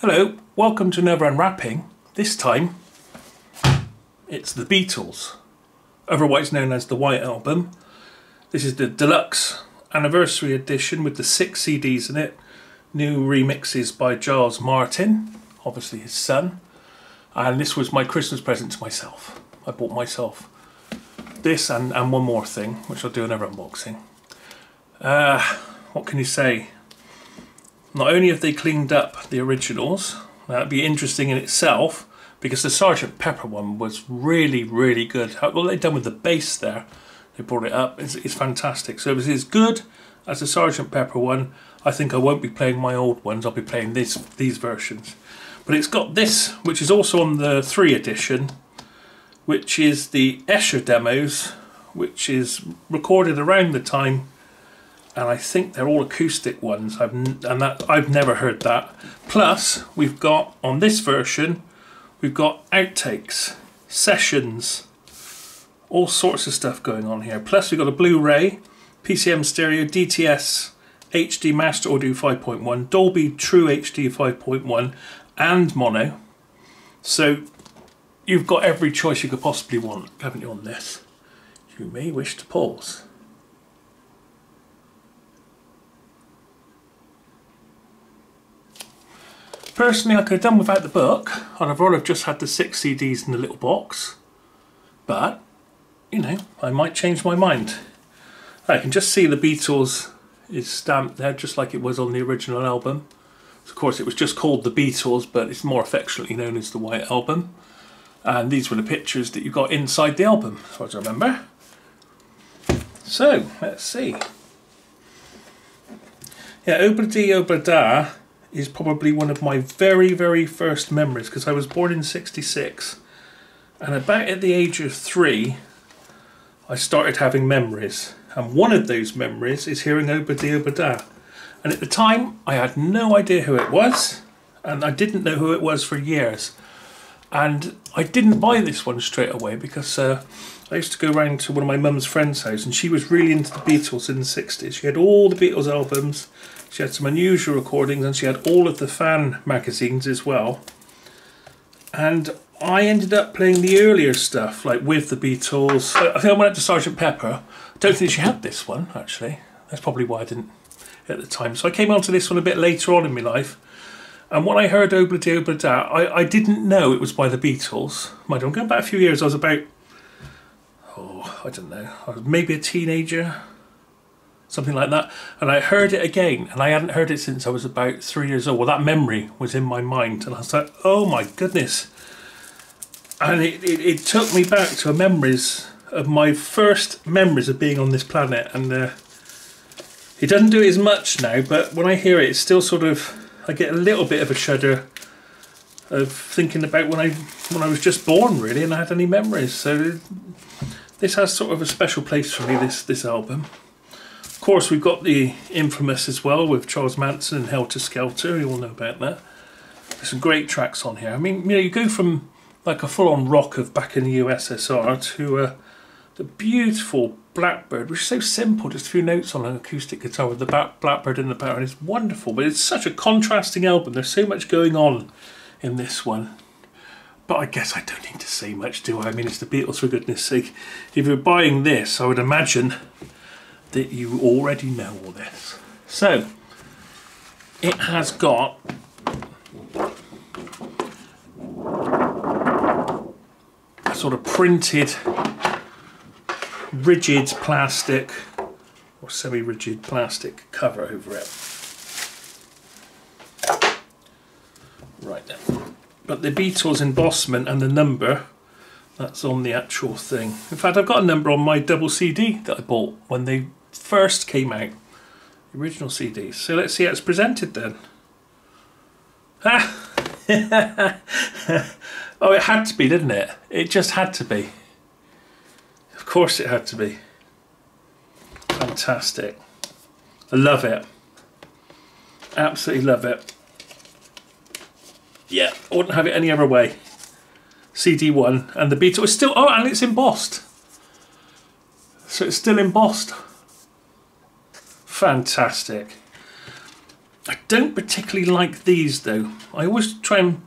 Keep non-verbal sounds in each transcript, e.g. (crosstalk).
Hello, welcome to Never Unwrapping. This time, it's the Beatles, otherwise known as the White Album. This is the deluxe anniversary edition with the six CDs in it. New remixes by Giles Martin, obviously his son. And this was my Christmas present to myself. I bought myself this and, and one more thing, which I'll do another unboxing. Uh, what can you say? Not only have they cleaned up the originals, that'd be interesting in itself, because the Sergeant Pepper one was really, really good. What they've done with the bass there, they brought it up, it's, it's fantastic. So it was as good as the Sergeant Pepper one. I think I won't be playing my old ones, I'll be playing this these versions. But it's got this, which is also on the 3 edition, which is the Esher demos, which is recorded around the time and I think they're all acoustic ones. I've and that I've never heard that. Plus, we've got on this version, we've got outtakes, sessions, all sorts of stuff going on here. Plus, we've got a Blu-ray, PCM stereo, DTS, HD Master Audio 5.1, Dolby True HD 5.1, and mono. So you've got every choice you could possibly want, haven't you, on this? You may wish to pause. Personally, I could have done without the book, and I'd rather have just had the six CDs in the little box. But, you know, I might change my mind. I can just see the Beatles is stamped there, just like it was on the original album. Of course, it was just called the Beatles, but it's more affectionately known as the White Album. And these were the pictures that you got inside the album, as far as I remember. So, let's see. Yeah, Obra Da is probably one of my very, very first memories because I was born in 66 and about at the age of three I started having memories. And one of those memories is hearing Obra Dee Obra and at the time I had no idea who it was and I didn't know who it was for years. And I didn't buy this one straight away because uh, I used to go around to one of my mum's friend's house and she was really into the Beatles in the 60s. She had all the Beatles albums she had some unusual recordings and she had all of the fan magazines as well. And I ended up playing the earlier stuff, like with the Beatles. I think I went up to Sergeant Pepper. I don't think she had this one, actually. That's probably why I didn't at the time. So I came onto this one a bit later on in my life. And when I heard oh Obla Dee Obla oh Da, I, I didn't know it was by the Beatles. Mind you, I'm going back a few years, I was about, oh, I don't know, I was maybe a teenager, something like that. And I heard it again, and I hadn't heard it since I was about three years old. Well, that memory was in my mind, and I was like, oh my goodness. And it, it, it took me back to memories of my first memories of being on this planet. And uh, it doesn't do it as much now, but when I hear it, it's still sort of, I get a little bit of a shudder of thinking about when I when I was just born really and I had any memories so this has sort of a special place for me this this album of course, we've got the infamous as well with Charles Manson and Helter Skelter. You all know about that. There's some great tracks on here. I mean, you know, you go from like a full-on rock of back in the USSR to uh, the beautiful Blackbird, which is so simple, just a few notes on an acoustic guitar with the Blackbird in the background. It's wonderful, but it's such a contrasting album. There's so much going on in this one. But I guess I don't need to say much, do I? I mean, it's the Beatles, for goodness sake. If you're buying this, I would imagine that you already know all this. So, it has got a sort of printed rigid plastic or semi-rigid plastic cover over it. Right then. But the Beatles embossment and the number that's on the actual thing. In fact, I've got a number on my double CD that I bought when they first came out. The original CDs. So let's see how it's presented then. Ah! (laughs) oh, it had to be, didn't it? It just had to be. Of course it had to be. Fantastic. I love it. Absolutely love it. Yeah, I wouldn't have it any other way. CD1 and the Beatles is still, oh, and it's embossed. So it's still embossed. Fantastic. I don't particularly like these though. I always try and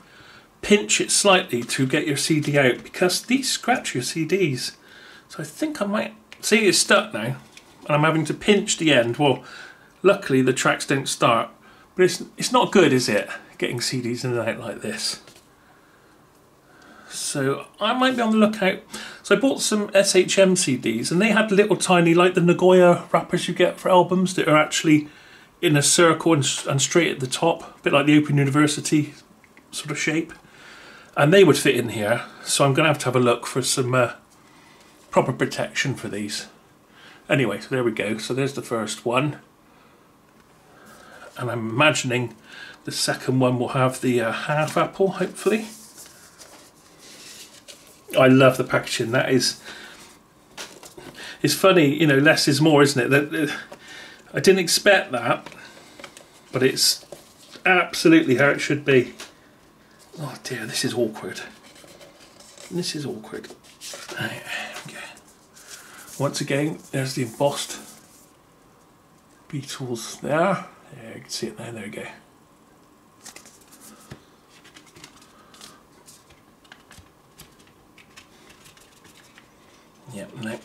pinch it slightly to get your CD out because these scratch your CDs. So I think I might, see it's stuck now and I'm having to pinch the end. Well, luckily the tracks don't start, but it's, it's not good, is it? Getting CDs in and out like this. So I might be on the lookout. So I bought some SHM CDs and they had little tiny, like the Nagaoka wrappers you get for albums that are actually in a circle and, and straight at the top, a bit like the Open University sort of shape. And they would fit in here, so I'm going to have to have a look for some uh, proper protection for these. Anyway, so there we go. So there's the first one. And I'm imagining the second one will have the uh, half apple, hopefully. I love the packaging. That is, it's funny, you know, less is more, isn't it? That I didn't expect that, but it's absolutely how it should be. Oh dear, this is awkward. This is awkward. Okay. Once again, there's the embossed Beatles there. Yeah, you can see it there. There we go. Yep, no.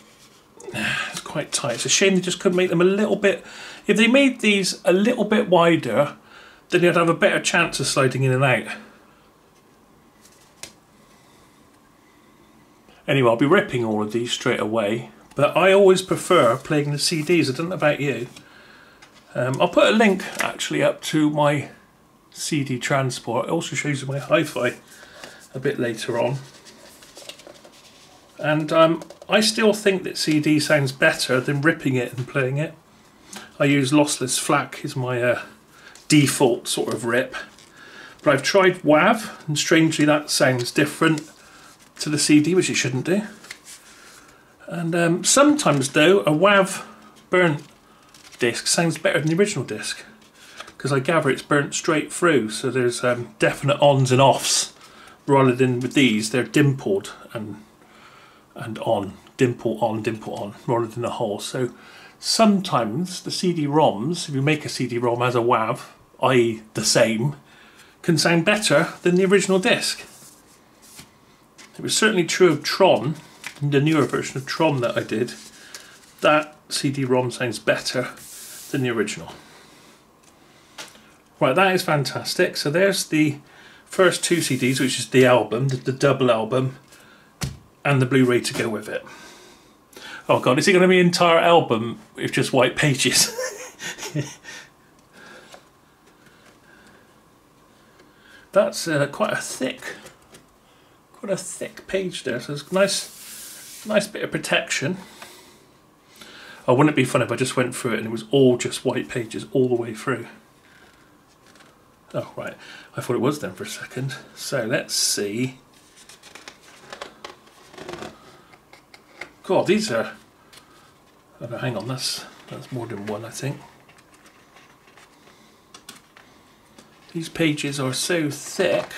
(sighs) It's quite tight. It's a shame they just couldn't make them a little bit... If they made these a little bit wider, then you'd have a better chance of sliding in and out. Anyway, I'll be ripping all of these straight away, but I always prefer playing the CDs. I don't know about you. Um, I'll put a link actually up to my CD transport. It also shows you my hi-fi a bit later on. And um, I still think that CD sounds better than ripping it and playing it. I use lossless FLAC is my uh, default sort of rip. But I've tried WAV and strangely that sounds different to the CD, which it shouldn't do. And um, sometimes though, a WAV burnt disc sounds better than the original disc because I gather it's burnt straight through, so there's um, definite ons and offs rather than with these, they're dimpled and and on, dimple on, dimple on, rather than a hole. So sometimes the CD-ROMs, if you make a CD-ROM as a WAV, i.e. the same, can sound better than the original disc. It was certainly true of Tron, the newer version of Tron that I did. That CD-ROM sounds better than the original. Right, that is fantastic. So there's the first two CDs, which is the album, the, the double album, and the Blu-ray to go with it. Oh god, is it going to be an entire album with just white pages? (laughs) That's uh, quite a thick, quite a thick page there. So it's nice, nice bit of protection. Oh, wouldn't it be fun if I just went through it and it was all just white pages all the way through? Oh, right. I thought it was then for a second. So let's see. God, these are... Oh, hang on, that's, that's more than one, I think. These pages are so thick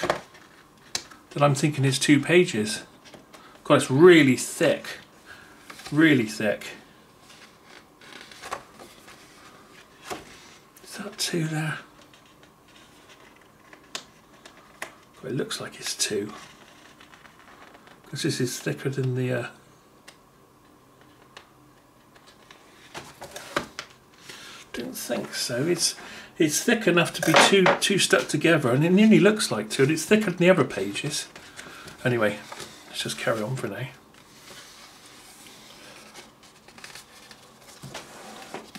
that I'm thinking it's two pages. God, it's really thick. Really thick. Is that two there? It looks like it's two. Because this is thicker than the... Uh, think so. It's it's thick enough to be two two stuck together, and it nearly looks like two, and it's thicker than the other pages. Anyway, let's just carry on for now.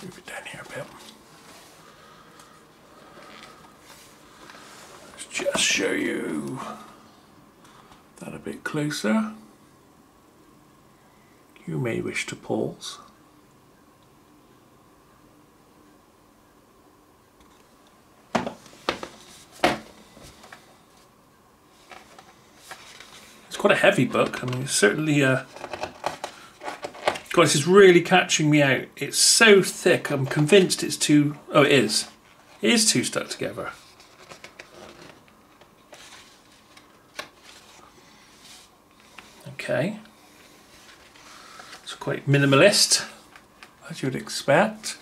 Move it down here a bit. Let's just show you that a bit closer. You may wish to pause. quite a heavy book. I mean, it's certainly. Uh, God, this is really catching me out. It's so thick. I'm convinced it's too. Oh, it is. It is too stuck together. Okay. It's quite minimalist, as you'd expect.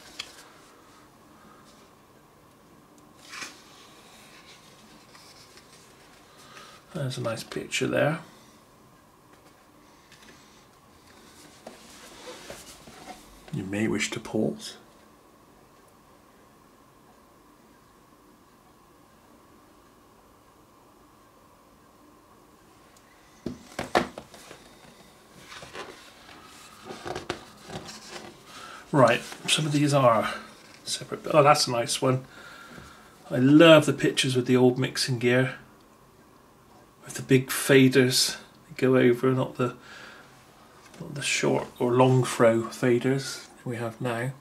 There's a nice picture there. You may wish to pause. Right, some of these are separate. Oh, that's a nice one. I love the pictures with the old mixing gear. With the big faders that go over, not the not the short or long throw faders we have now.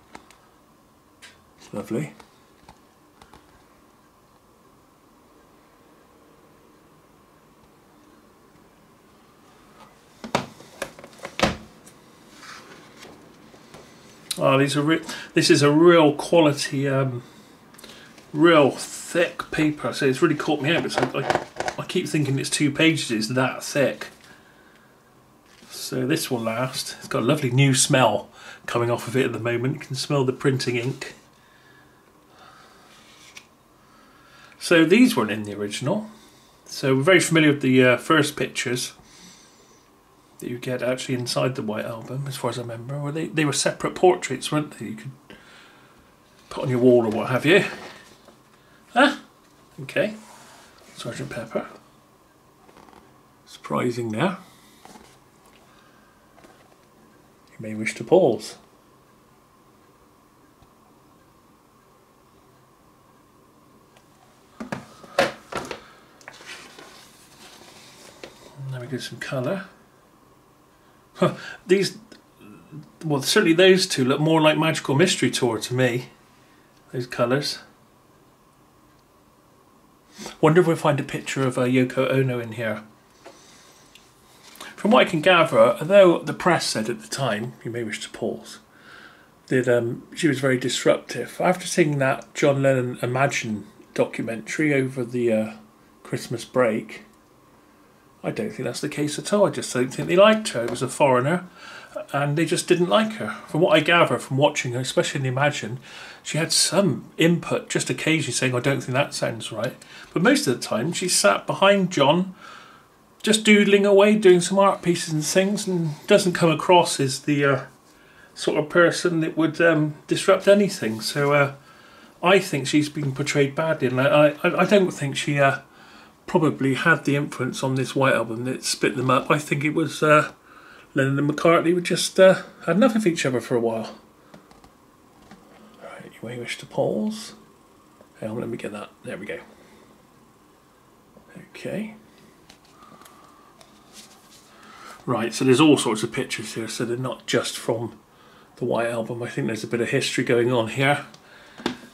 It's Lovely. Oh, these are re- this is a real quality, um, real thick paper. So it's really caught me out. It's like, I, I keep thinking it's two pages. It's that thick. So this will last. It's got a lovely new smell coming off of it at the moment. You can smell the printing ink. So these weren't in the original. So we're very familiar with the uh, first pictures that you get actually inside the White Album, as far as I remember. Were they, they were separate portraits, weren't they? You could put on your wall or what have you. Ah, okay. Sergeant Pepper. Surprising there. You may wish to pause. There we go, some colour. These, well, certainly those two look more like Magical Mystery Tour to me. Those colours. Wonder if we'll find a picture of uh, Yoko Ono in here. From what I can gather, although the press said at the time, you may wish to pause, that um, she was very disruptive. After seeing that John Lennon Imagine documentary over the uh, Christmas break, I don't think that's the case at all. I just don't think they liked her. It was a foreigner, and they just didn't like her. From what I gather from watching her, especially in the Imagine, she had some input, just occasionally saying, I don't think that sounds right. But most of the time, she sat behind John, just doodling away, doing some art pieces and things, and doesn't come across as the uh, sort of person that would um, disrupt anything. So uh, I think she's been portrayed badly, and I, I, I don't think she. Uh, probably had the influence on this White Album that split them up. I think it was uh, Lennon and McCartney were just uh, had enough of each other for a while. Right, you may wish to pause. Hang on, let me get that. There we go. Okay. Right, so there's all sorts of pictures here, so they're not just from the White Album. I think there's a bit of history going on here.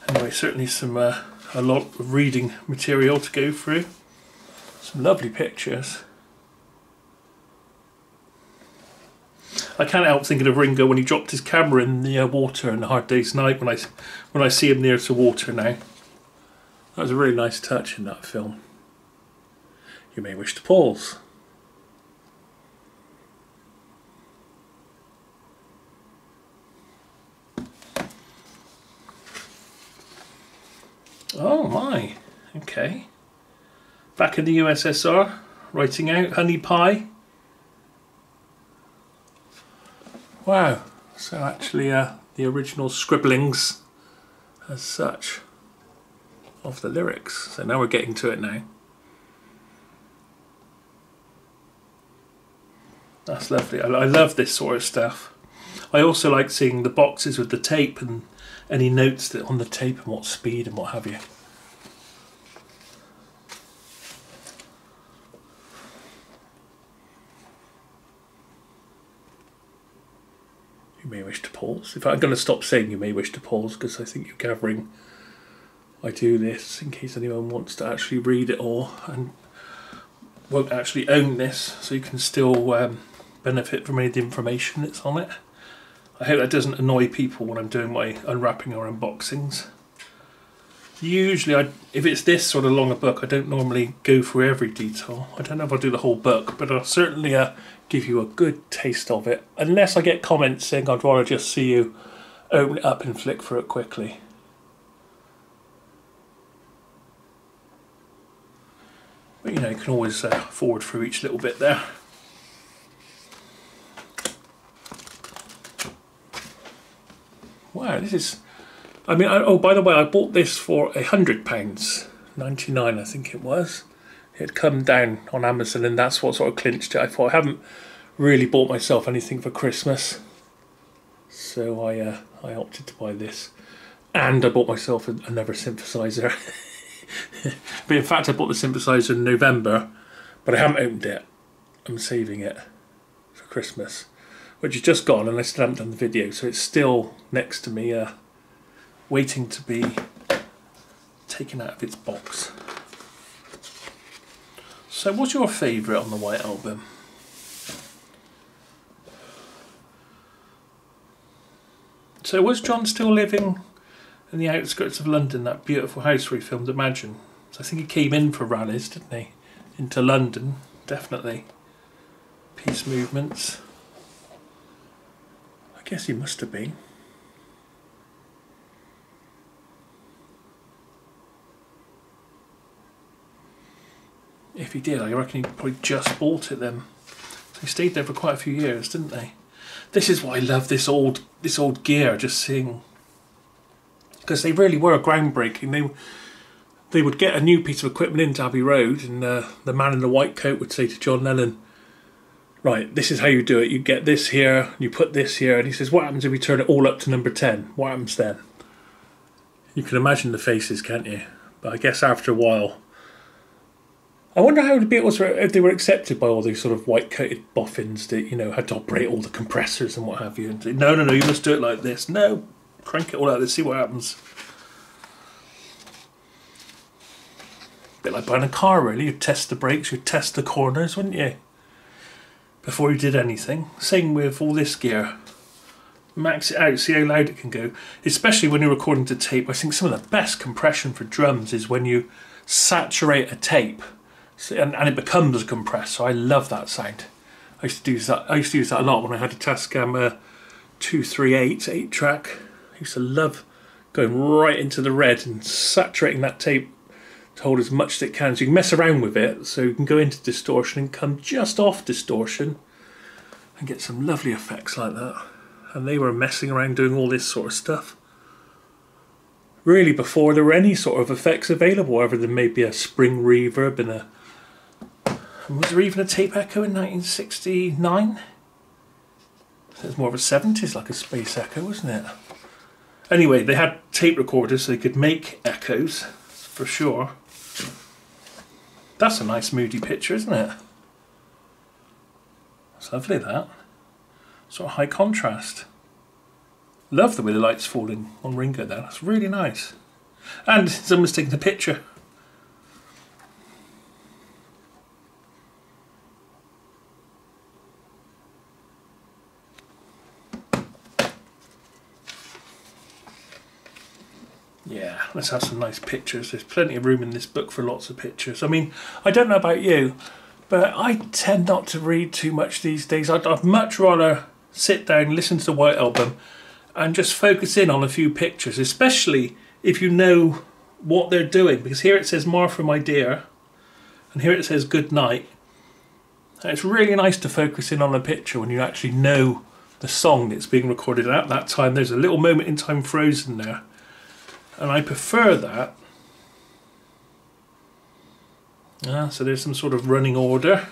Anyway, certainly some uh, a lot of reading material to go through. Some lovely pictures. I can't help thinking of Ringo when he dropped his camera in the uh, water in the Hard Day's Night when I, when I see him near to water now. That was a really nice touch in that film. You may wish to pause. Oh my, okay back in the USSR, writing out honey pie. Wow, so actually uh, the original scribblings as such of the lyrics. So now we're getting to it now. That's lovely. I, I love this sort of stuff. I also like seeing the boxes with the tape and any notes that on the tape and what speed and what have you. you may wish to pause. If I'm going to stop saying you may wish to pause because I think you're gathering I do this in case anyone wants to actually read it all and won't actually own this so you can still um, benefit from any of the information that's on it. I hope that doesn't annoy people when I'm doing my unwrapping or unboxings. Usually, I, if it's this sort of long a book, I don't normally go through every detail. I don't know if I'll do the whole book, but I'll certainly uh, give you a good taste of it. Unless I get comments saying I'd rather just see you open it up and flick through it quickly. But you know, you can always uh, forward through each little bit there. Wow, this is. I mean, I, oh, by the way, I bought this for a hundred pounds, ninety nine, I think it was. It had come down on Amazon, and that's what sort of clinched it. I thought I haven't really bought myself anything for Christmas, so I uh, I opted to buy this, and I bought myself another synthesizer. (laughs) but in fact, I bought the synthesizer in November, but I haven't opened it. I'm saving it for Christmas, which is just gone, and I still haven't done the video, so it's still next to me, uh, waiting to be taken out of its box. So, what's your favourite on the White Album? So, was John still living in the outskirts of London, that beautiful house where he filmed Imagine. So I think he came in for rallies, didn't he? Into London, definitely. Peace movements. I guess he must have been. If he did, I reckon he probably just bought it then. They stayed there for quite a few years, didn't they? This is why I love this old this old gear, just seeing because they really were groundbreaking. They they would get a new piece of equipment into Abbey Road, and uh, the man in the white coat would say to John Lennon, "Right, this is how you do it. You get this here, you put this here." And he says, "What happens if we turn it all up to number ten? What happens then?" You can imagine the faces, can't you? But I guess after a while, I wonder how the Beatles were if they were accepted by all these sort of white coated boffins that you know had to operate all the compressors and what have you. And say, no, no, no, you must do it like this. No, crank it all out. Let's see what happens. Bit like buying a car, really. You'd test the brakes, you'd test the corners, wouldn't you? Before you did anything. Same with all this gear. Max it out, see how loud it can go. Especially when you're recording to tape. I think some of the best compression for drums is when you saturate a tape and, and it becomes a compressor. So I love that sound. I used to do that. I used to use that a lot when I had a Tascam uh, 238 8 track I used to love going right into the red and saturating that tape hold as much as it can. So you can mess around with it, so you can go into distortion and come just off distortion and get some lovely effects like that. And they were messing around doing all this sort of stuff. Really, before there were any sort of effects available, other than maybe a spring reverb and a. Was there even a tape echo in 1969? It was more of a 70s, like a space echo, wasn't it? Anyway, they had tape recorders so they could make echoes, for sure. That's a nice moody picture, isn't it? It's lovely, that. Sort of high contrast. Love the way the light's falling on Ringo there. That's really nice. And someone's taking a picture. Yeah, let's have some nice pictures. There's plenty of room in this book for lots of pictures. I mean, I don't know about you, but I tend not to read too much these days. I'd, I'd much rather sit down, listen to the White Album, and just focus in on a few pictures, especially if you know what they're doing. Because here it says Martha, my dear, and here it says good night. And it's really nice to focus in on a picture when you actually know the song that's being recorded. at that time, there's a little moment in time frozen there and I prefer that. Ah, so there's some sort of running order.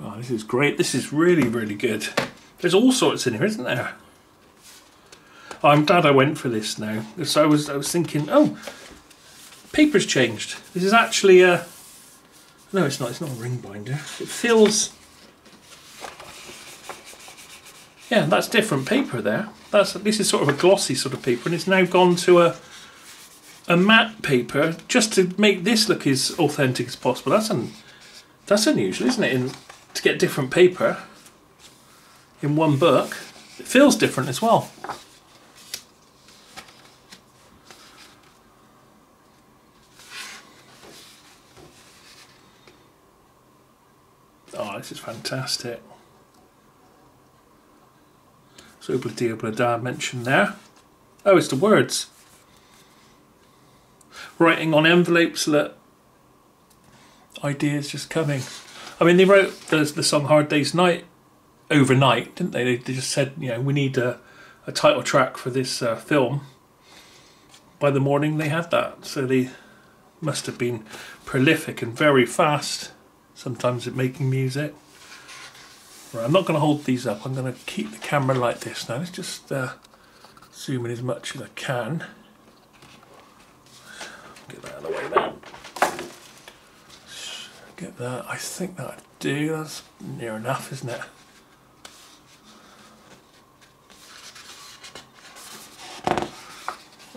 Oh, this is great. This is really, really good. There's all sorts in here, isn't there? I'm glad I went for this now. So I was, I was thinking, oh, paper's changed. This is actually a. No, it's not. It's not a ring binder. It feels Yeah, that's different paper there. That's This is sort of a glossy sort of paper and it's now gone to a a matte paper just to make this look as authentic as possible. That's that's unusual, isn't it? In, to get different paper in one book. It feels different as well. Oh, this is fantastic. So Obla Obla Da mentioned there. Oh, it's the words. Writing on envelopes that ideas just coming. I mean, they wrote the, the song Hard Day's Night overnight, didn't they? They just said, you know, we need a, a title track for this uh, film. By the morning, they had that. So they must have been prolific and very fast, sometimes at making music. Right, I'm not going to hold these up. I'm going to keep the camera like this now. Let's just uh, zoom in as much as I can. Get that out of the way now. Get that. I think that I do. That's near enough, isn't it?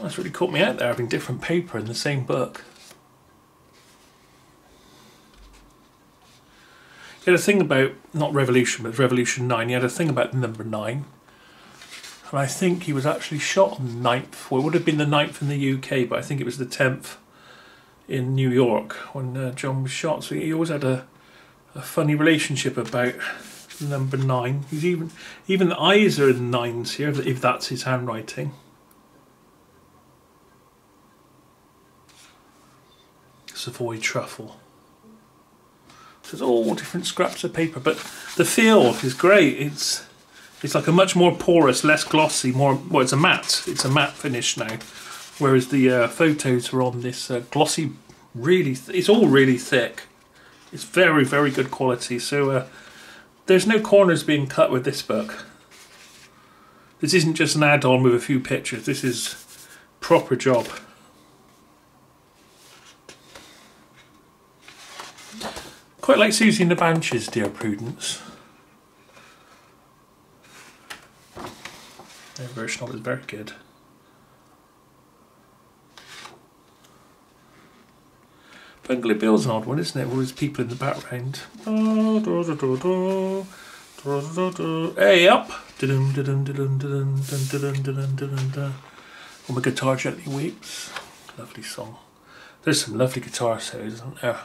That's really caught me out there having different paper in the same book. He had a thing about, not Revolution, but Revolution 9, he had a thing about number 9. And I think he was actually shot on the 9th, well, it would have been the 9th in the UK, but I think it was the 10th in New York when uh, John was shot. So he always had a, a funny relationship about number 9. He's even, even the eyes are in nines here, if that's his handwriting. Savoy truffle. It's all different scraps of paper, but the feel is great. It's it's like a much more porous, less glossy, more well, it's a matte. It's a matte finish now, whereas the uh, photos are on this uh, glossy, really. it's all really thick. It's very very good quality. So uh, there's no corners being cut with this book. This isn't just an add-on with a few pictures. This is proper job. Quite like Siouxsie and the Banshees, dear Prudence. Their version of it is very good. Bungalow Bill's an odd one, isn't it? All these people in the background. Hey, up! On oh, my guitar gently weeps. Lovely song. There's some lovely guitar solos, isn't there?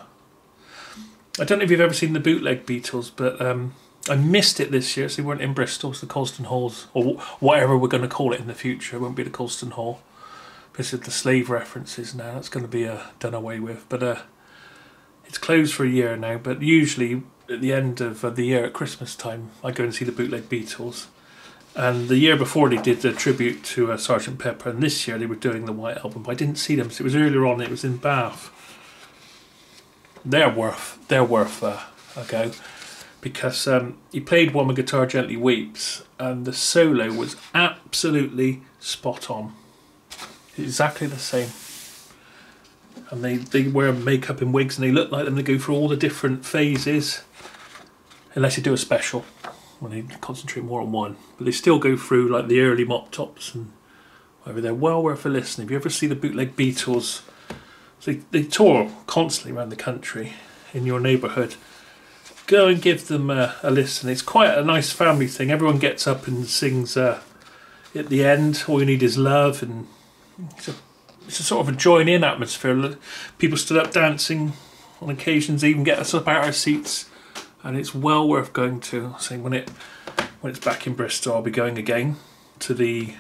I don't know if you've ever seen the bootleg Beatles, but um, I missed it this year. So they weren't in Bristol, it's the Colston Halls, or whatever we're going to call it in the future. It won't be the Colston Hall because of the slave references now. That's going to be uh, done away with. But uh, it's closed for a year now. But usually at the end of uh, the year at Christmas time, I go and see the bootleg Beatles. And the year before they did a tribute to uh, Sergeant Pepper, and this year they were doing the White Album. But I didn't see them, so it was earlier on. It was in Bath they're worth they're worth a, a go because um, he played "While My Guitar Gently Weeps" and the solo was absolutely spot on, exactly the same. And they they wear makeup and wigs and they look like them. They go through all the different phases, unless you do a special when they concentrate more on one. But they still go through like the early mop tops and whatever. They're well worth a listen. If you ever see the bootleg Beatles so they, they tour constantly around the country in your neighbourhood. Go and give them a, a, listen. It's quite a nice family thing. Everyone gets up and sings uh, at the end. All you need is love, and it's a, it's a sort of a join-in atmosphere. People stood up dancing on occasions, even get us up out of our seats, and it's well worth going to. Saying when it when it's back in Bristol, I'll be going again to the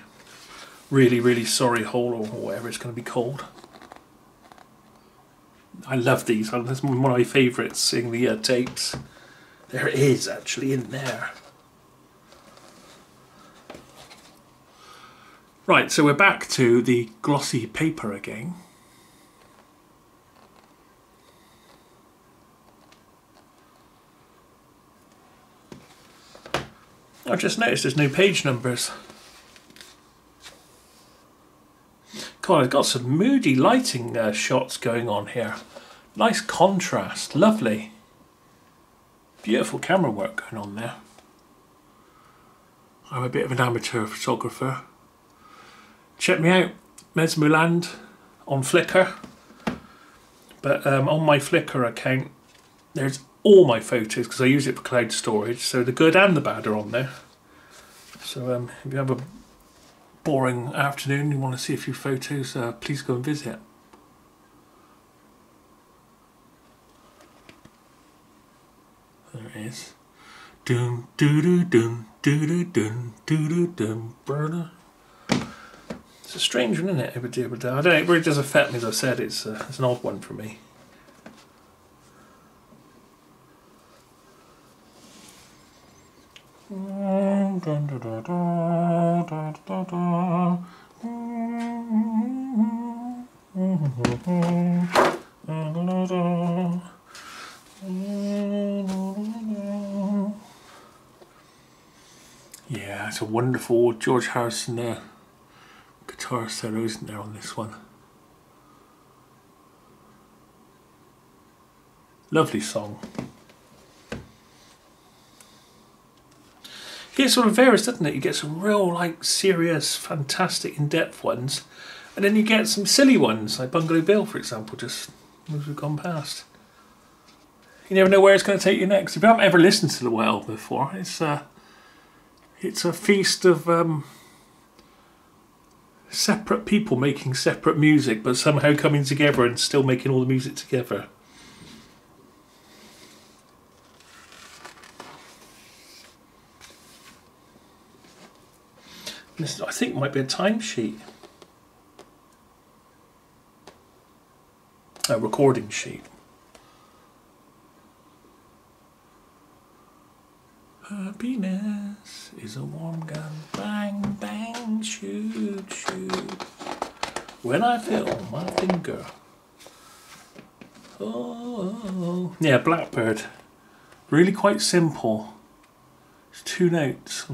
really really sorry hole or whatever it's going to be called. I love these. That's one of my favourites, seeing the uh, tapes. There it is, actually, in there. Right, so we're back to the glossy paper again. I've just noticed there's no page numbers. God, I've got some moody lighting uh, shots going on here. Nice contrast, lovely. Beautiful camera work going on there. I'm a bit of an amateur photographer. Check me out, Mesmuland on Flickr. But um, on my Flickr account, there's all my photos because I use it for cloud storage. So the good and the bad are on there. So um, if you have a boring afternoon, you want to see a few photos, uh, please go and visit. There it is. Doom doo doo doom do do dun do do dun burner. It's a strange one, isn't it? I don't know. It really does affect me. As I said, it's uh, it's an odd one for me. Yeah, it's a wonderful George Harrison uh, guitar solo, isn't there, on this one? Lovely song. It sort of various, doesn't it? You get some real, like, serious, fantastic, in-depth ones, and then you get some silly ones, like Bungalow Bill, for example, just as we've gone past. You never know where it's going to take you next. If you haven't ever listened to the Well before, it's uh, it's a feast of um, separate people making separate music, but somehow coming together and still making all the music together. This, I think, might be a timesheet. A recording sheet. Happiness is a warm gun. Bang, bang, shoot, shoot. When I feel my finger. Oh, yeah, Blackbird. Really quite simple. It's two notes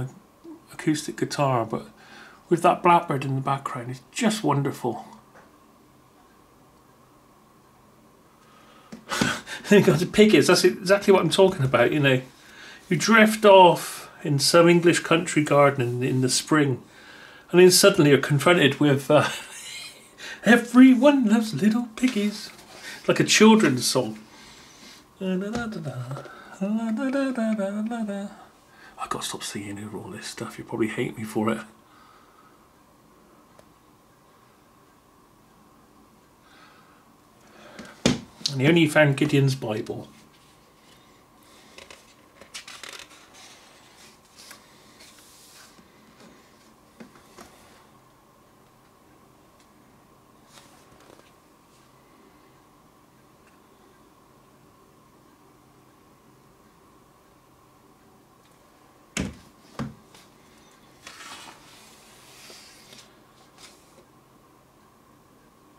acoustic guitar, but with that Blackbird in the background, it's just wonderful. (laughs) you got the piggies. That's exactly what I'm talking about. You know, you drift off in some English country garden in, in the spring, and then suddenly you're confronted with uh, (laughs) "Everyone loves little piggies," like a children's song. I've got to stop singing over all this stuff. You probably hate me for it. And he only found Gideon's Bible.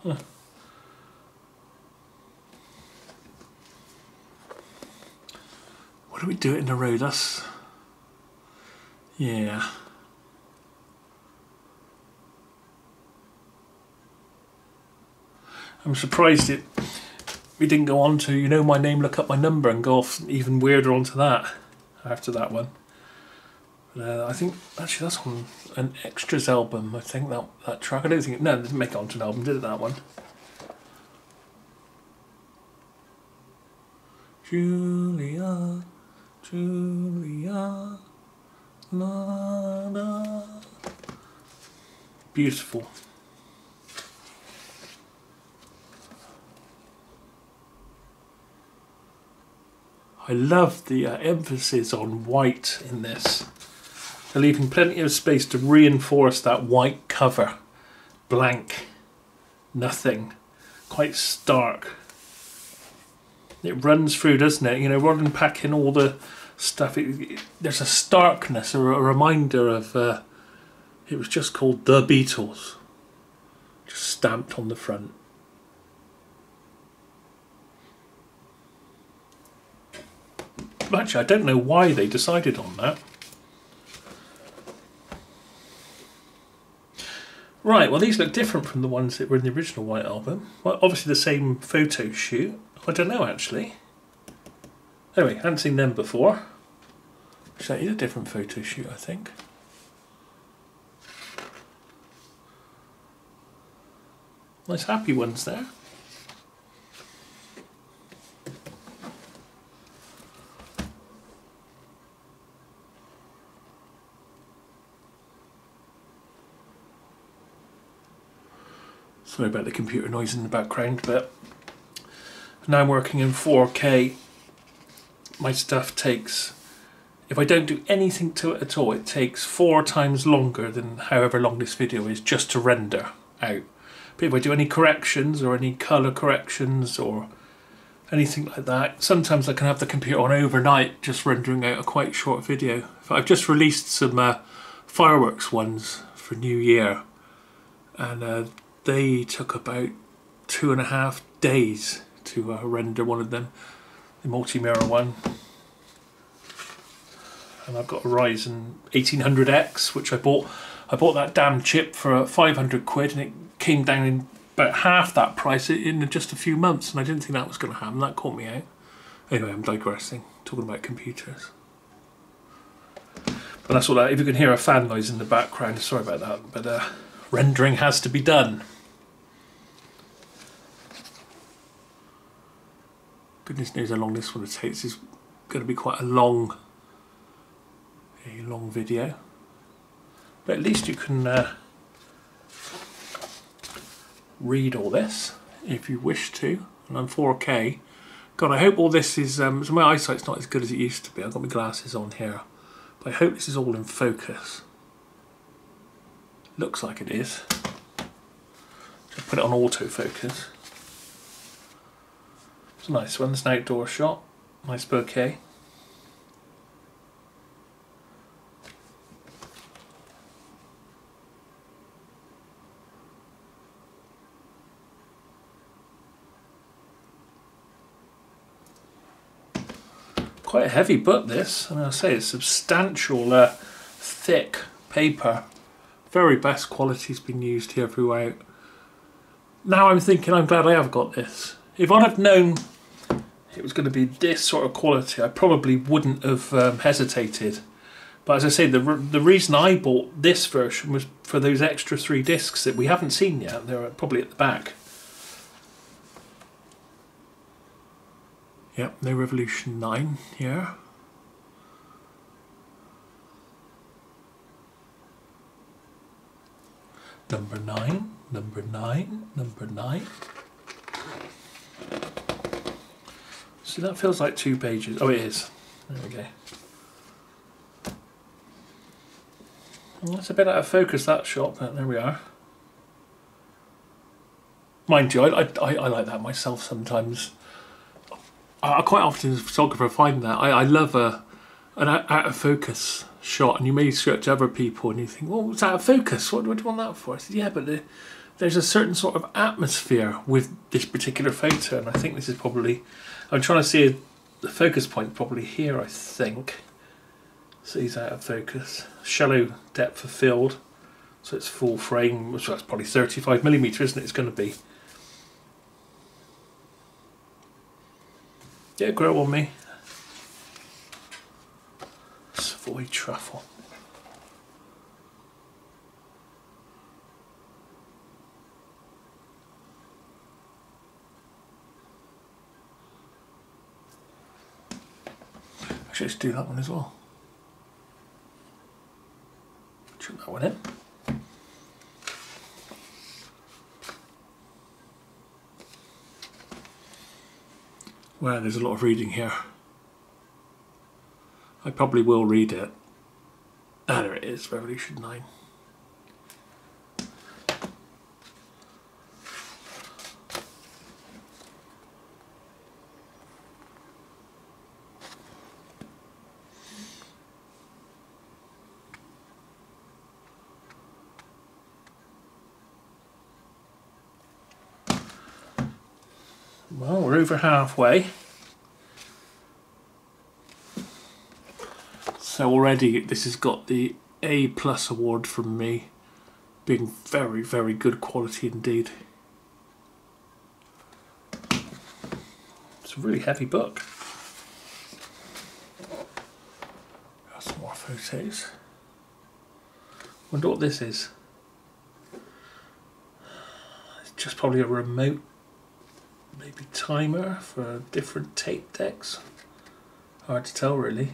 Huh. What do it in the road? That's yeah. I'm surprised it we didn't go on to you know my name, look up my number, and go off even weirder onto that after that one. Uh, I think actually that's on an extras album. I think that that track. I don't think no, it didn't make it onto an album, did it? That one. Julia, Julia, la, la. Beautiful. I love the uh, emphasis on white in this leaving plenty of space to reinforce that white cover. Blank. Nothing. Quite stark. It runs through, doesn't it? You know, rather than packing all the stuff, it, it, there's a starkness, a, a reminder of uh, it was just called The Beatles. Just stamped on the front. Actually, I don't know why they decided on that. Right, well these look different from the ones that were in the original White Album. Well, obviously the same photo shoot. I don't know actually. Anyway, I hadn't seen them before. So that is a different photo shoot, I think. Nice happy ones there. Sorry about the computer noise in the background, but now I'm working in 4K. My stuff takes if I don't do anything to it at all, it takes four times longer than however long this video is just to render out. But if I do any corrections or any colour corrections or anything like that, sometimes I can have the computer on overnight just rendering out a quite short video. I've just released some uh, fireworks ones for New Year and uh, they took about two and a half days to uh, render one of them, the multi-mirror one. And I've got a Ryzen 1800X which I bought. I bought that damn chip for 500 quid and it came down in about half that price in just a few months and I didn't think that was going to happen. That caught me out. Anyway I'm digressing. Talking about computers. But that's all that if you can hear a fan noise in the background sorry about that but uh, rendering has to be done goodness knows how long this one takes is going to be quite a long a long video. But at least you can uh, read all this if you wish to. And I'm 4K. God, I hope all this is... Um, so my eyesight's not as good as it used to be. I've got my glasses on here. But I hope this is all in focus. Looks like it is. Just put it on autofocus. It's a nice one. It's an outdoor shot. Nice bouquet. quite a heavy book this I mean I say it's substantial uh, thick paper very best quality's been used here throughout now I'm thinking I'm glad I have got this if I'd have known it was going to be this sort of quality I probably wouldn't have um, hesitated but as I say the, the reason I bought this version was for those extra three discs that we haven't seen yet they're probably at the back Yep, no Revolution 9 here. Number 9, number 9, number 9. So that feels like two pages. Oh, it is. There we go. That's a bit out of focus, that shot, but there we are. Mind you, I, I, I like that myself sometimes. I quite often as a photographer find that I, I love a an out of focus shot, and you may search other people and you think, well, it's out of focus. What, what do you want that for? I said, yeah, but the, there's a certain sort of atmosphere with this particular photo, and I think this is probably. I'm trying to see the focus point probably here. I think. So he's out of focus. Shallow depth of field, so it's full frame. So that's probably 35 millimeter, isn't it? It's going to be. Yeah, grow on me. Savoy truffle. Actually, let's do that one as well. Chuck that one in. Well, there's a lot of reading here. I probably will read it. Ah, there it is, Revolution 9. Well, we're over halfway. So already this has got the A plus award from me, being very, very good quality indeed. It's a really heavy book. Got some more photos. Wonder what this is. It's just probably a remote maybe timer for different tape decks. Hard to tell really.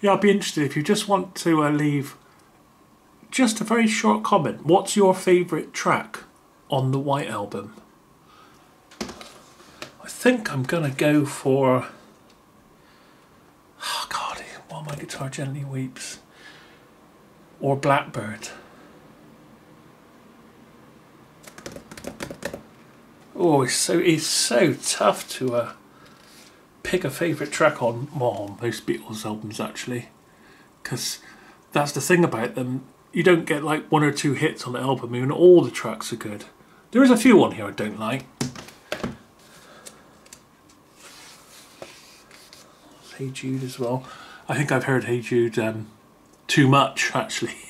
Yeah, I'd be interested if you just want to uh, leave just a very short comment. What's your favourite track on the White Album? I think I'm to go for. Oh, God, while my guitar gently weeps. Or Blackbird. Oh, it's so it's so tough to uh, pick a favourite track on well, most Beatles albums actually, because that's the thing about them. You don't get like one or two hits on the album, even all the tracks are good. There is a few on here I don't like. Hey Jude as well. I think I've heard Hey Jude um, too much actually. (laughs)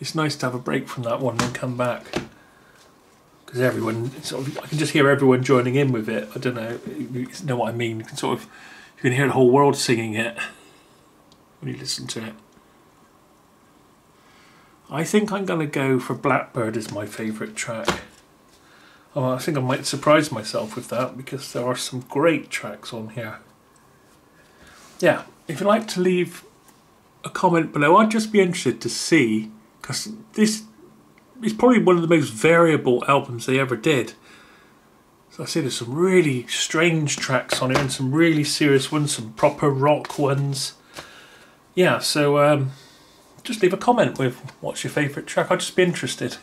it's nice to have a break from that one and come back because everyone sort of I can just hear everyone joining in with it. I don't know, you know what I mean. You can sort of you can hear the whole world singing it when you listen to it. I think I'm going to go for Blackbird as my favourite track. Oh, I think I might surprise myself with that because there are some great tracks on here. Yeah, if you'd like to leave a comment below, I'd just be interested to see because this is probably one of the most variable albums they ever did. So I see there's some really strange tracks on it and some really serious ones, some proper rock ones. Yeah, so um, just leave a comment with what's your favourite track. I'd just be interested.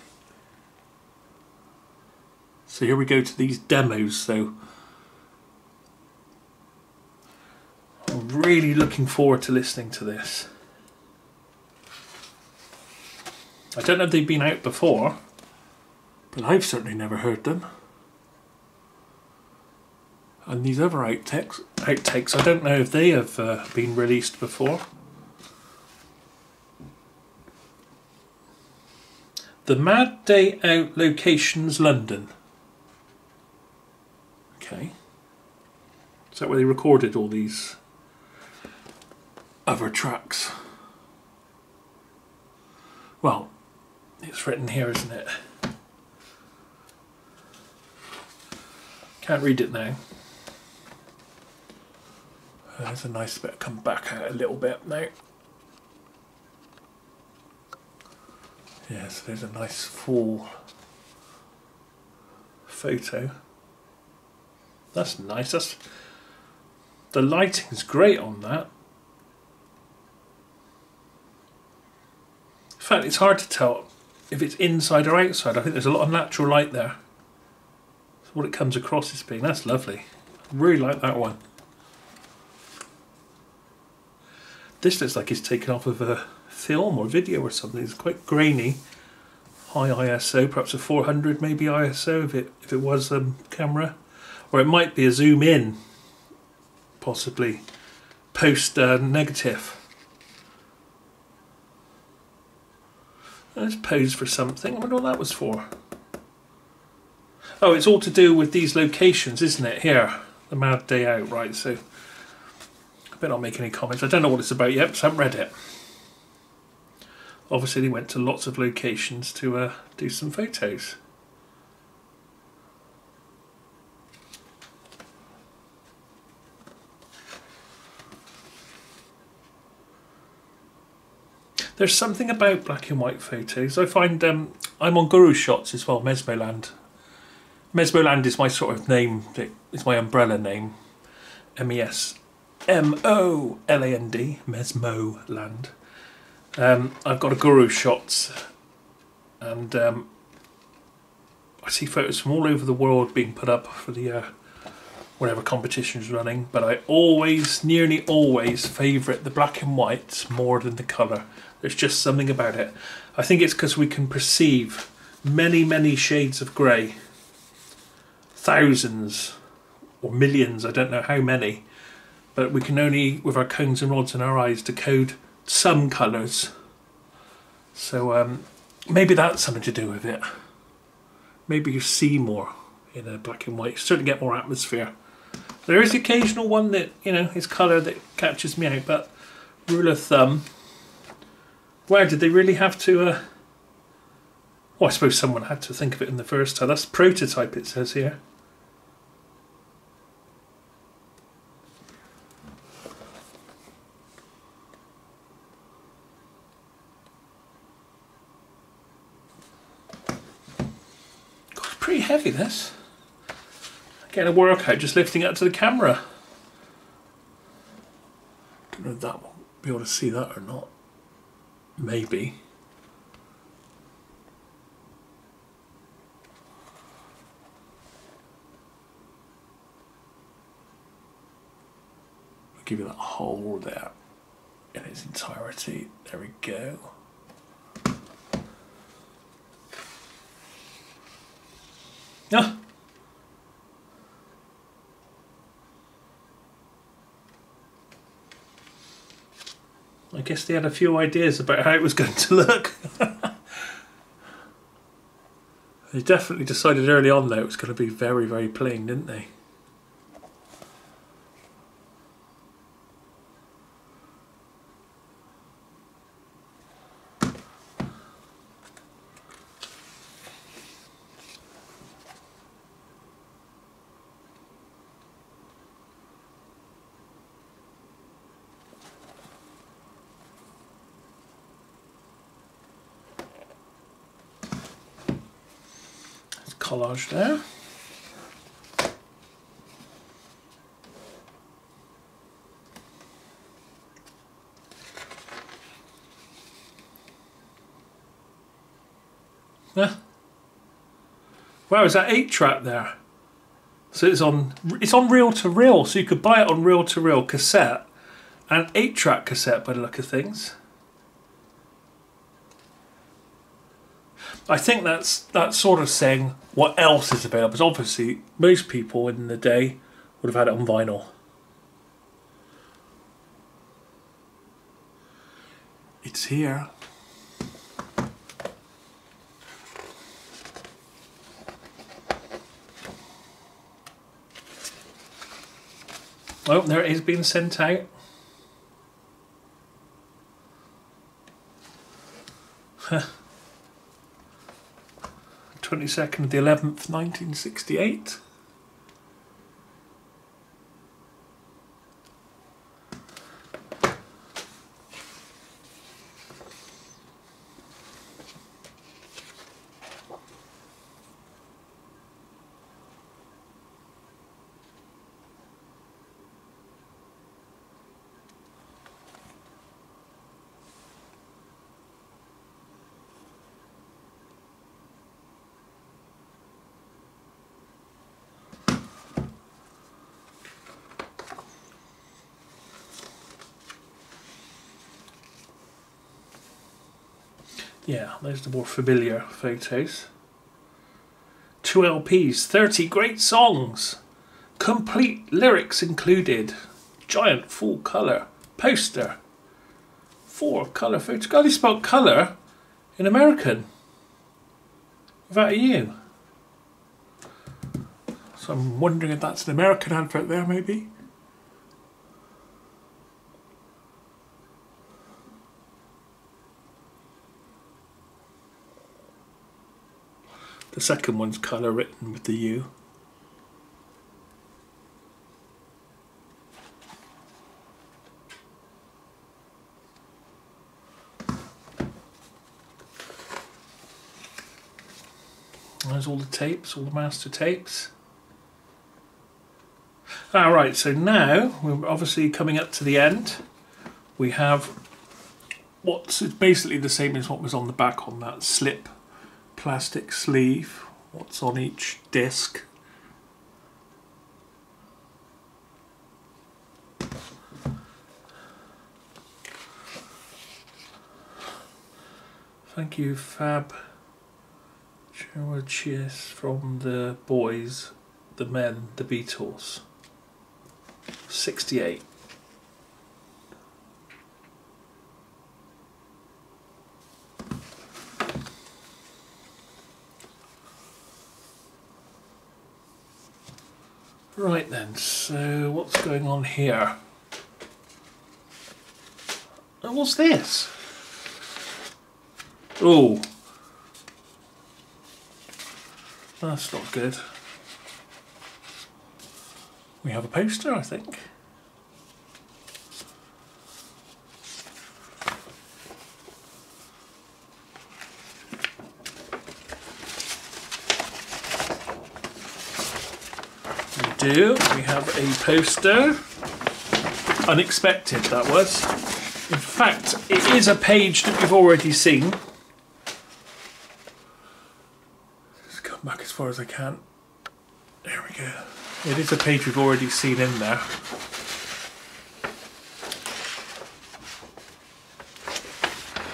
So here we go to these demos. So I'm really looking forward to listening to this. I don't know if they've been out before, but I've certainly never heard them. And these other outtakes, outtakes I don't know if they have uh, been released before. The Mad Day Out Locations London. Okay. Is that where they recorded all these other tracks? Well, it's written here, isn't it? Can't read it now. Uh, there's a nice bit, come back out a little bit now. Yes, there's a nice full photo. That's nice. That's the lighting's great on that. In fact, it's hard to tell if it's inside or outside. I think there's a lot of natural light there. That's what it comes across as being. That's lovely. I really like that one. This looks like it's taken off of a film or video or something. It's quite grainy. High ISO, perhaps a 400 maybe ISO if it if it was a um, camera, or it might be a zoom in, possibly post uh, negative. Let's pose for something. I wonder what that was for. Oh, it's all to do with these locations, isn't it? Here, the Mad Day Out, right? So, I better not make any comments. I don't know what it's about yet because I haven't read it. Obviously, they went to lots of locations to uh, do some photos. There's something about black and white photos. I find um, I'm on Guru Shots as well, Mesmoland. Mesmoland is my sort of name, it's my umbrella name. M E S M O L A N D, Mesmoland. Um, I've got a GuruShots and um, I see photos from all over the world being put up for the uh, whatever competition is running, but I always, nearly always, favourite the black and white more than the colour. There's just something about it. I think it's because we can perceive many, many shades of grey. Thousands or millions, I don't know how many, but we can only, with our cones and rods in our eyes, decode some colours. So um, maybe that's something to do with it. Maybe you see more in a black and white. You certainly get more atmosphere. There is the occasional one that, you know, is colour that catches me out, but rule of thumb, where did they really have to? Uh... Well, I suppose someone had to think of it in the first time. That's prototype, it says here. Heavy, this. Getting a workout just lifting it up to the camera. Don't know if that will be able to see that or not. Maybe. I'll give you that hole there in its entirety. There we go. Ah. I guess they had a few ideas about how it was (laughs) going to look. they definitely decided early on that it was going to be very, very plain, didn't they? Collage there. Yeah. Wow, is that eight track there? So it's on it's on reel to reel, so you could buy it on reel to reel cassette and eight track cassette by the look of things. I think that's that's sort of saying what else is available. Because obviously, most people in the day would have had it on vinyl. It's here. Oh, there it is being sent out. (laughs) 22nd of the 11th, 1968. Yeah, there's the more familiar photos. Two LPs, 30 great songs. Complete lyrics included. Giant full colour poster. Four colour photos. God, they spelled colour in American. Without a U. So I'm wondering if that's an American advert there, maybe. Second one's colour written with the U. There's all the tapes, all the master tapes. Alright, ah, so now we're obviously coming up to the end. We have what's basically the same as what was on the back on that slip plastic sleeve, what's on each disc. Thank you, Fab Cheers from the boys, the men, the Beatles. 68. Right then, so what's going on here? And what's this? Oh. That's not good. We have a poster, I think. Do, we have a poster. Unexpected, that was. In fact, it is a page that you've already seen. Just come back as far as I can. There we go. It is a page we've already seen in there.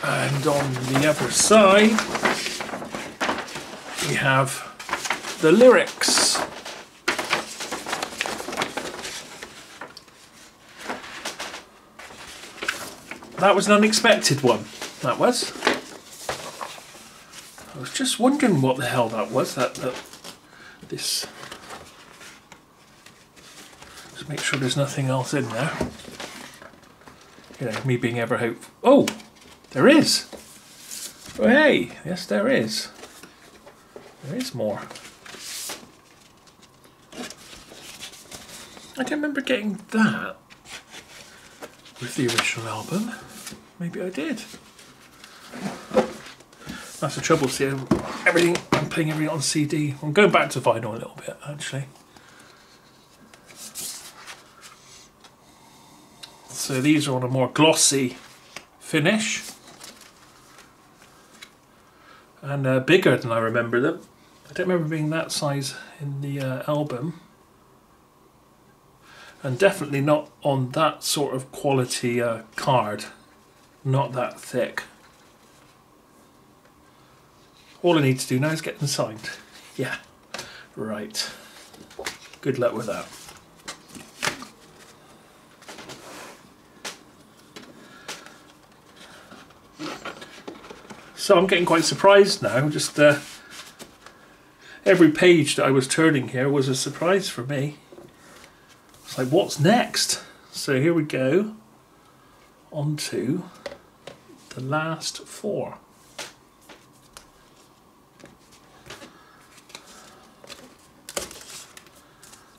And on the other side, we have the lyrics. That was an unexpected one. That was. I was just wondering what the hell that was. That, that this. Just make sure there's nothing else in there. You know, me being ever hopeful. Oh, there is. Oh, hey, yes, there is. There is more. I don't remember getting that with the original album. Maybe I did. That's the trouble, see, everything, I'm putting everything on CD. I'm going back to vinyl a little bit, actually. So these are on a more glossy finish. And uh, bigger than I remember them. I don't remember being that size in the uh, album. And definitely not on that sort of quality uh, card not that thick. All I need to do now is get them signed. Yeah, right. Good luck with that. So I'm getting quite surprised now. Just uh, every page that I was turning here was a surprise for me. It's like, what's next? So here we go. On to the last four.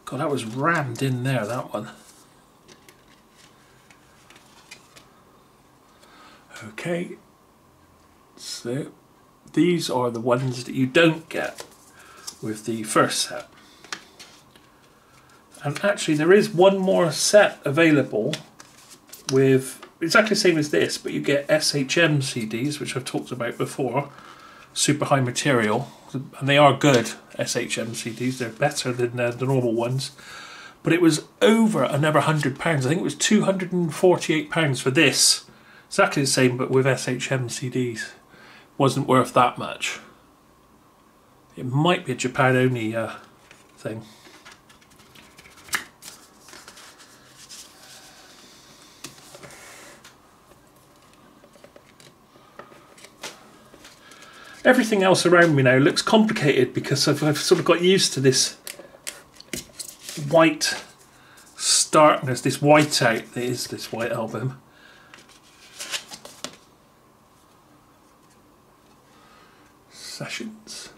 God, that was rammed in there, that one. Okay, so these are the ones that you don't get with the first set. And actually there is one more set available with exactly the same as this, but you get SHM CDs, which I've talked about before, super high material, and they are good SHM CDs. They're better than uh, the normal ones. But it was over another hundred pounds. I think it was two hundred and forty-eight pounds for this. Exactly the same, but with SHM CDs. Wasn't worth that much. It might be a Japan only uh, thing. Everything else around me now looks complicated because I've, I've sort of got used to this white starkness, this white out that is this white album. Sessions.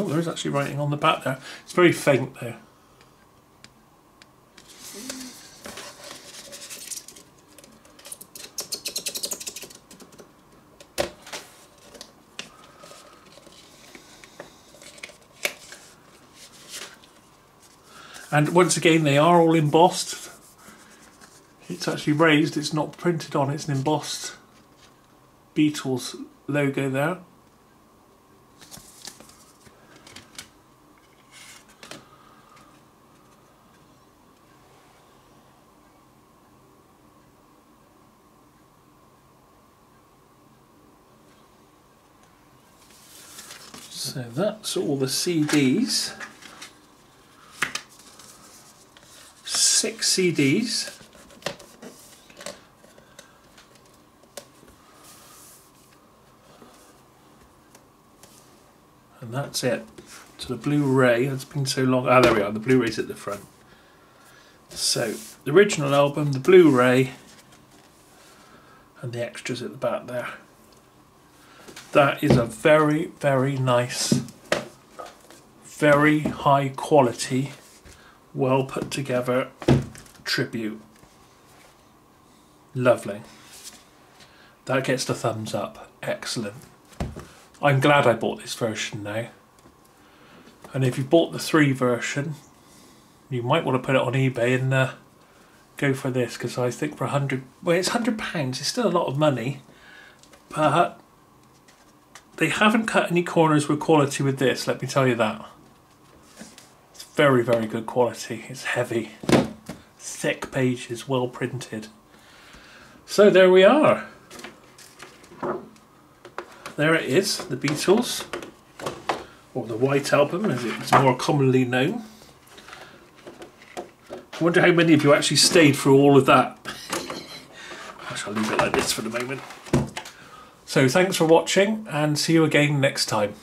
Oh, there's actually writing on the back there. It's very faint there. And once again, they are all embossed. It's actually raised, it's not printed on, it's an embossed Beatles logo there. So all the CDs. Six CDs. And that's it. So the Blu-ray, it's been so long. Ah, there we are, the Blu-ray's at the front. So, the original album, the Blu-ray, and the extras at the back there. That is a very, very nice, very high quality well put together tribute. Lovely. That gets the thumbs up. Excellent. I'm glad I bought this version now. And if you bought the 3 version, you might want to put it on eBay and uh, go for this because I think for 100 well it's 100 pounds it's still a lot of money but they haven't cut any corners with quality with this let me tell you that very very good quality it's heavy thick pages well printed so there we are there it is the Beatles or the White Album as it's more commonly known I wonder how many of you actually stayed through all of that. I shall leave it like this for the moment. So thanks for watching and see you again next time.